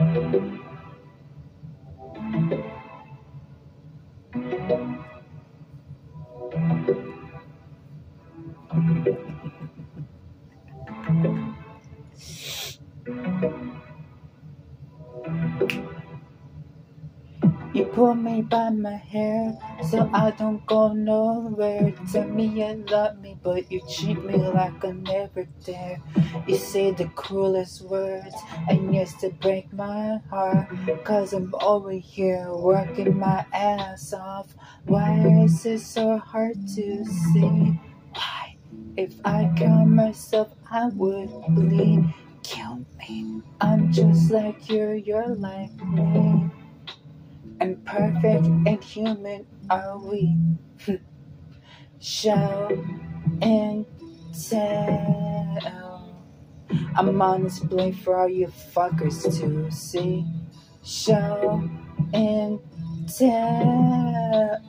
You pull me by my hair so I don't go nowhere. Tell me you love me, but you treat me like I never dare. You say the cruelest words and used to break my heart. Cause I'm over here working my ass off. Why is it so hard to see? Why? If I kill myself, I would bleed. Kill me. I'm just like you, you're like me and perfect and human are we. Show and tell. I'm on display for all you fuckers to see. Show and tell.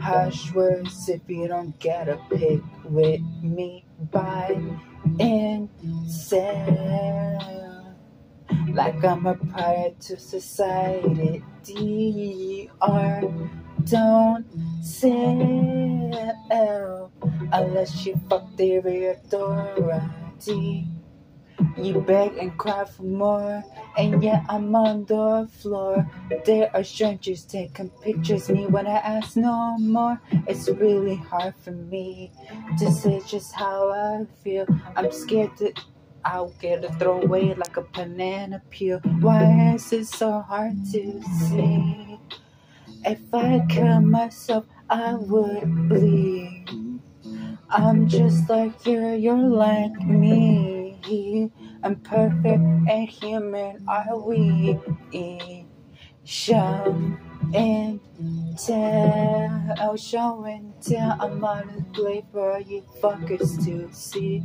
Hush words if you don't get a pic with me. Buy and sell like I'm a part to society. DR, don't sell unless you fuck the authority. You beg and cry for more, and yet I'm on the floor. There are strangers taking pictures me when I ask no more. It's really hard for me to say just how I feel. I'm scared to I'll get it thrown away like a banana peel. Why is it so hard to see? If I cut myself, I would bleed. I'm just like you, you're like me. I'm perfect and human, are we? Show and tell, oh, show and tell. I'm on a play for you fuckers to see.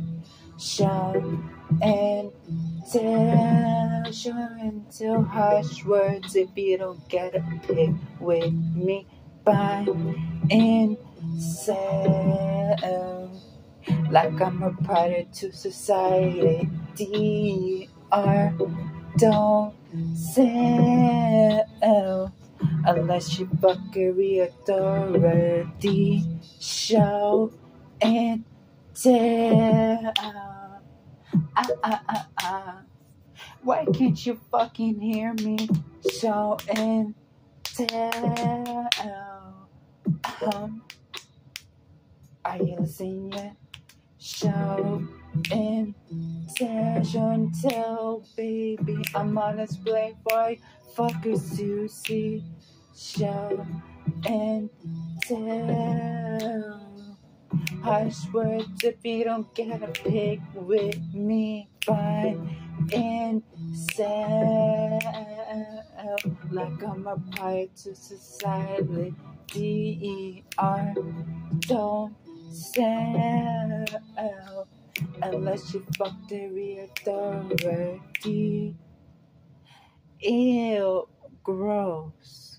Show and tell, show tell harsh words if you don't get a pic with me. Buy and sell like I'm a part to society. DR don't sell unless you fuckery authority. Show and tell. Ah, ah, ah, ah. Why can't you fucking hear me? Show and tell. Um, are you listening yet? Show tell, show tell, baby. I'm on display for fuckers to see. Show and tell. Harsh words if you don't get a pic with me. Fine and sell like I'm a part to society. D-E-R don't sell unless you fuck the authority. Ew, gross.